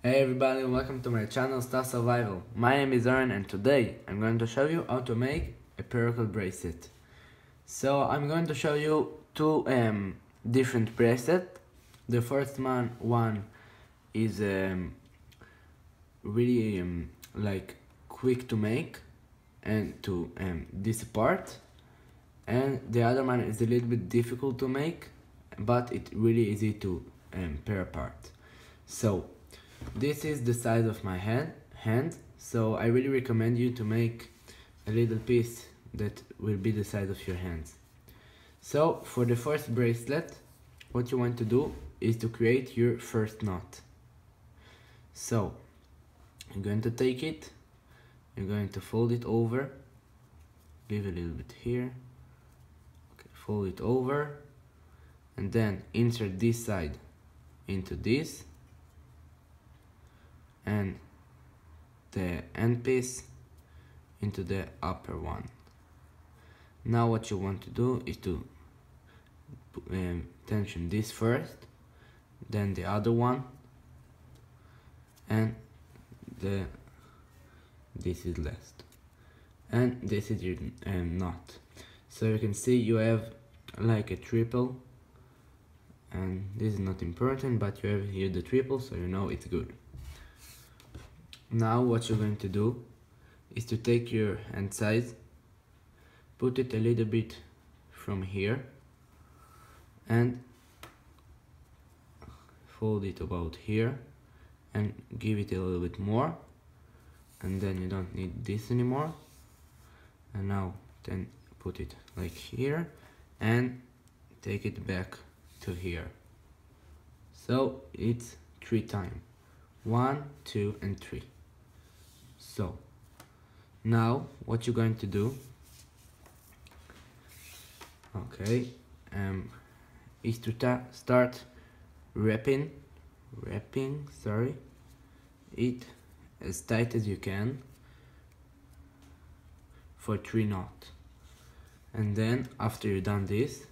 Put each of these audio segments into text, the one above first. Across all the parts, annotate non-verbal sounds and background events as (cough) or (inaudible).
Hey everybody, welcome to my channel Stuff Survival. My name is Aaron and today I'm going to show you how to make a paracord bracelet. So I'm going to show you two um, different bracelets. The first one, one is um, really um, like quick to make and to um, this part and the other one is a little bit difficult to make but it really easy to um, pair apart. So this is the size of my hand, hand so I really recommend you to make a little piece that will be the size of your hands. So for the first bracelet what you want to do is to create your first knot. So I'm going to take it, you're going to fold it over, leave a little bit here, okay, fold it over and then insert this side into this and the end piece into the upper one. Now what you want to do is to um, tension this first, then the other one, and the this is last, and this is your um, knot. So you can see you have like a triple, and this is not important, but you have here the triple, so you know it's good. Now what you're going to do is to take your hand size, put it a little bit from here and fold it about here and give it a little bit more and then you don't need this anymore. And now then put it like here and take it back to here. So it's three times one two and three so now what you're going to do? Okay um is to start wrapping wrapping sorry it as tight as you can for three knots. And then after you've done this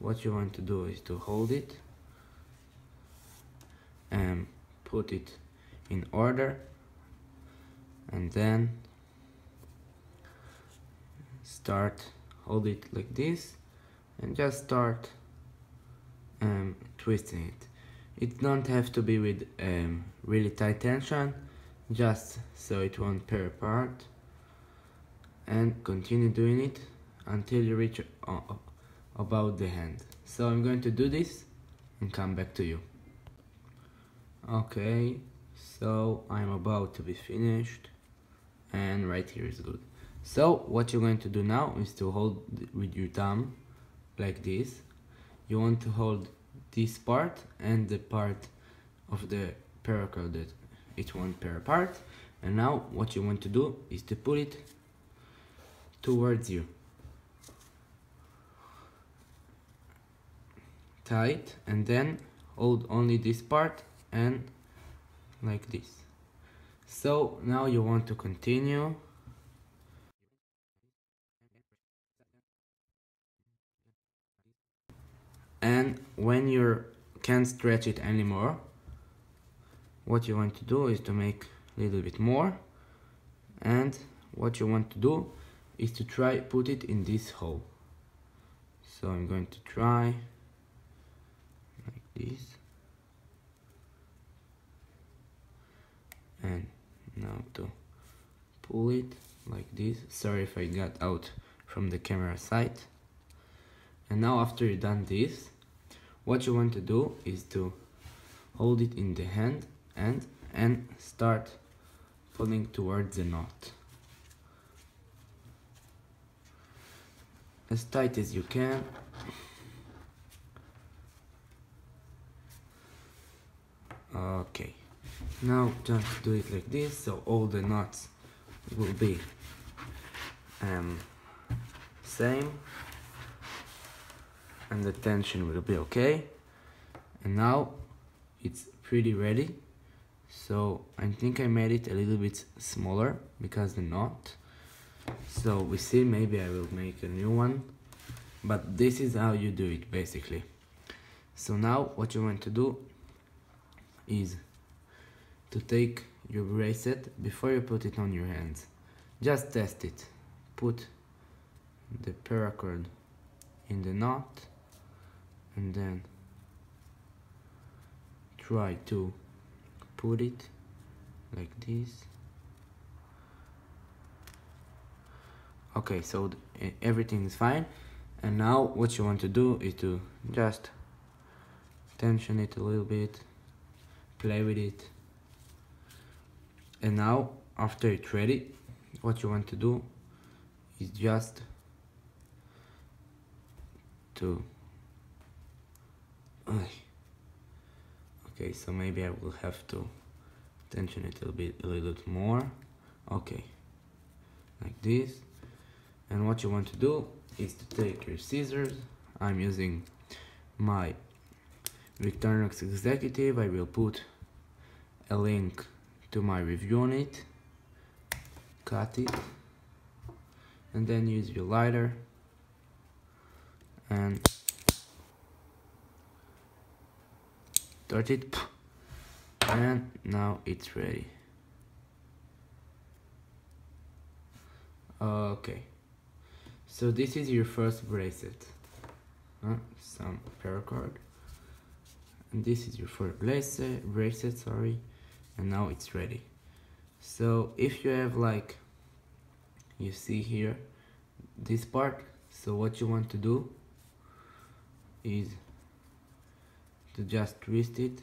what you want to do is to hold it and put it in order and then start hold it like this and just start um, twisting it. It don't have to be with um, really tight tension just so it won't pair apart. And continue doing it until you reach uh, about the hand so I'm going to do this and come back to you. Okay so I'm about to be finished and right here is good. So what you're going to do now is to hold with your thumb like this. You want to hold this part and the part of the paracord that it won't pair apart. And now what you want to do is to put it towards you. Tight and then hold only this part and like this so now you want to continue? And when you can't stretch it anymore what you want to do is to make a little bit more. And what you want to do is to try put it in this hole. So I'm going to try like this. And now to pull it like this. Sorry if I got out from the camera side and now after you done this what you want to do is to hold it in the hand and and start pulling towards the knot. As tight as you can. Okay now just do it like this so all the knots will be um, same and the tension will be okay. And now it's pretty ready. So I think I made it a little bit smaller because the knot. So we see maybe I will make a new one but this is how you do it basically. So now what you want to do is to take your bracelet before you put it on your hands. Just test it. Put the paracord in the knot and then try to put it like this okay so everything is fine and now what you want to do is to just tension it a little bit play with it and now after it's ready what you want to do is just to okay so maybe I will have to tension it a little bit a little bit more. Okay like this. And what you want to do is to take your scissors. I'm using my Victorinox Executive. I will put a link to my review on it. Cut it. And then use your lighter. And start it. And now it's ready. Okay. So this is your first bracelet. Uh, some paracord. And this is your first bracelet, bracelet, sorry. And now it's ready. So if you have like, you see here, this part. So what you want to do is to just twist it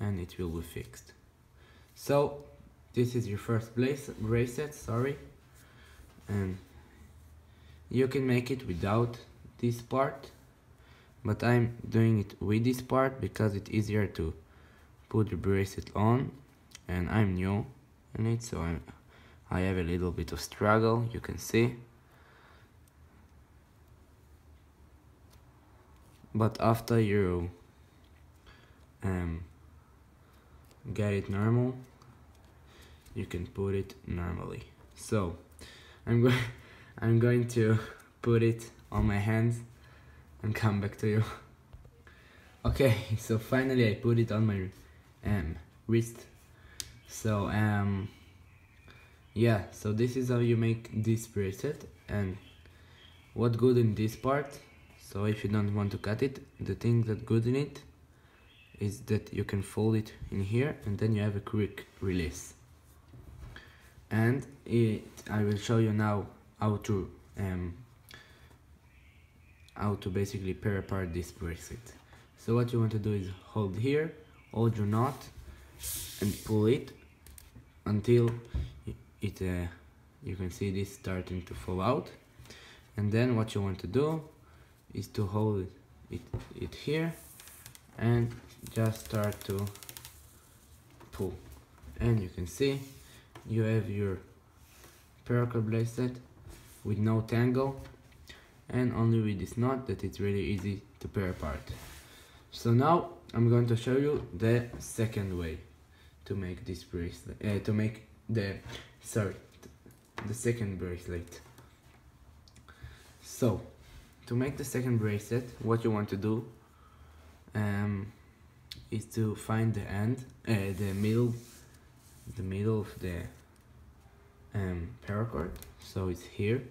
and it will be fixed. So this is your first bracelet, sorry. And you can make it without this part but I'm doing it with this part because it's easier to put the bracelet on and I'm new in it so I'm, I have a little bit of struggle you can see but after you um, get it normal you can put it normally so I'm going (laughs) I'm going to put it on my hands and come back to you. (laughs) okay, so finally I put it on my um, wrist. So um, yeah, so this is how you make this bracelet and what good in this part. So if you don't want to cut it, the thing that good in it is that you can fold it in here and then you have a quick release. And it, I will show you now how to um, how to basically pair apart this bracelet. So what you want to do is hold here, hold your knot, and pull it until it uh, you can see this starting to fall out. And then what you want to do is to hold it, it here and just start to pull. And you can see you have your paracord bracelet with no tangle and only with this knot that it's really easy to pair apart. So now I'm going to show you the second way to make this bracelet, uh, to make the, sorry, the second bracelet. So, to make the second bracelet, what you want to do um, is to find the end, uh, the middle, the middle of the um, paracord so it's here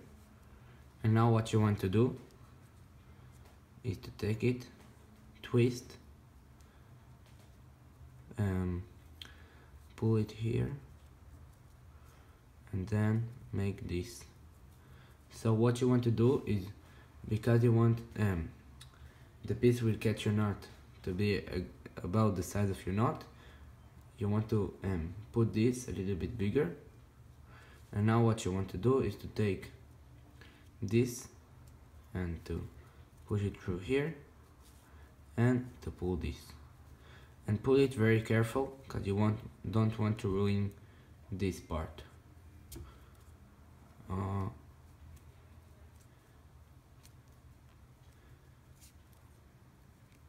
and now what you want to do is to take it twist um, pull it here and then make this. So what you want to do is because you want um, the piece will catch your knot to be about the size of your knot you want to um, put this a little bit bigger. And now what you want to do is to take this and to push it through here and to pull this. And pull it very careful because you want don't want to ruin this part. Uh,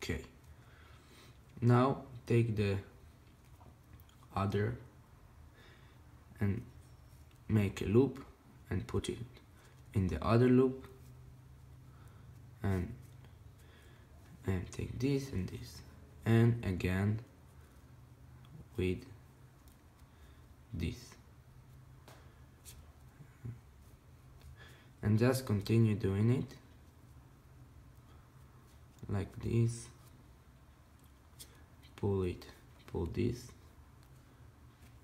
okay. Now take the other and make a loop and put it in the other loop. And and take this and this. And again with this. And just continue doing it. Like this. Pull it pull this.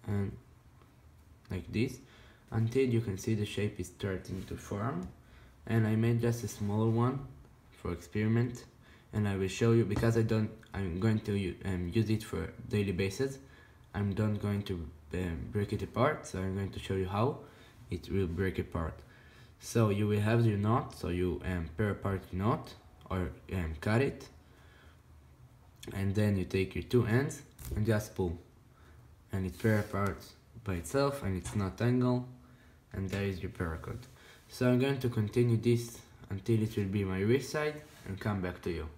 And like this. Until you can see the shape is starting to form. And I made just a small one for experiment and I will show you because I don't I'm going to um, use it for daily basis I'm not going to um, break it apart so I'm going to show you how it will break apart. So you will have your knot so you um, pair apart your knot or um, cut it and then you take your two ends and just pull. And it pair apart by itself and it's not tangled and there is your paracord so I'm going to continue this until it will be my wrist side and come back to you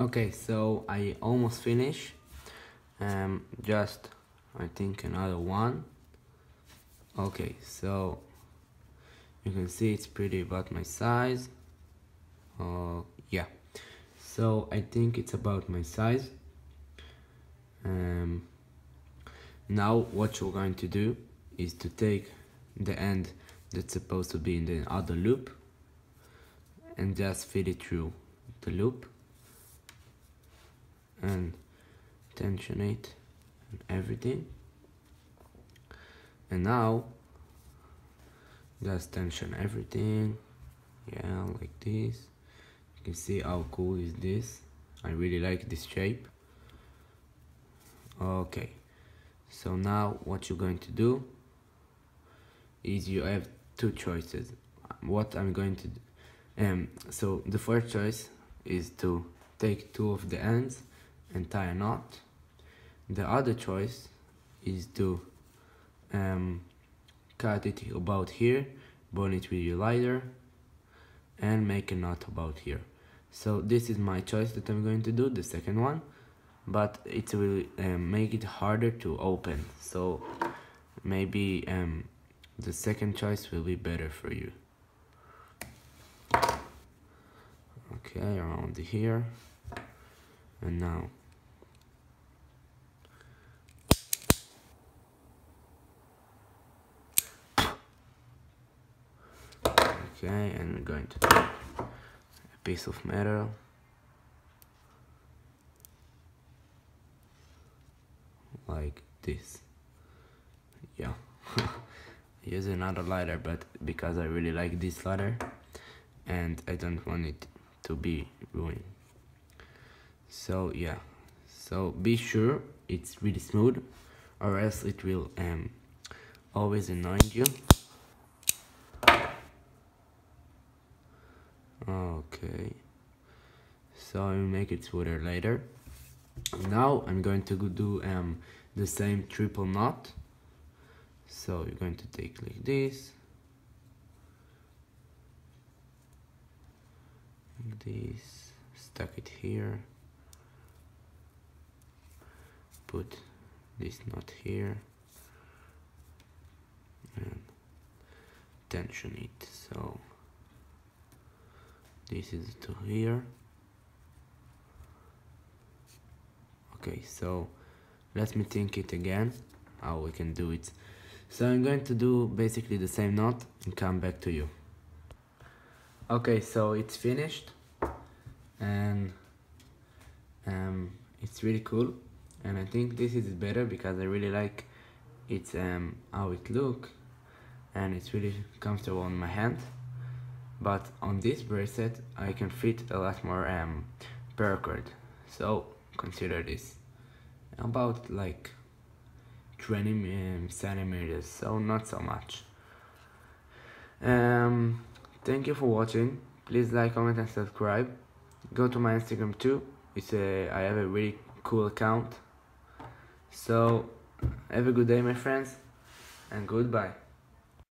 okay so I almost finished um, just I think another one. Okay so you can see it's pretty about my size. Uh, yeah. So I think it's about my size. Um, now what you're going to do is to take the end that's supposed to be in the other loop and just feed it through the loop and tension it and everything. And now just tension everything. Yeah like this. You can see how cool is this. I really like this shape. Okay. So now what you're going to do is you have two choices. What I'm going to do um, so the first choice is to take two of the ends and tie a knot. The other choice is to um, cut it about here burn it with your lighter and make a knot about here. So this is my choice that I'm going to do the second one but it will um, make it harder to open. So maybe um, the second choice will be better for you. Okay around here. And now okay and we're going to take a piece of metal. Like this. Yeah. (laughs) Use another lighter but because I really like this lighter and I don't want it to be ruined. So yeah. So be sure it's really smooth or else it will um, always annoy you okay. So I will make it smoother later. Now I'm going to do um, the same triple knot. So you're going to take like this. Like this. Stuck it here. Put this knot here. And tension it so this is to here. Okay so let me think it again how we can do it. So I'm going to do basically the same knot and come back to you. Okay so it's finished and um, it's really cool and I think this is better because I really like it's um, how it look and it's really comfortable on my hand but on this bracelet I can fit a lot more um, paracord. So consider this. About like 20 um, centimeters so not so much. Um, thank you for watching. Please like comment and subscribe. Go to my instagram too. It's a i have a really cool account. So have a good day my friends and goodbye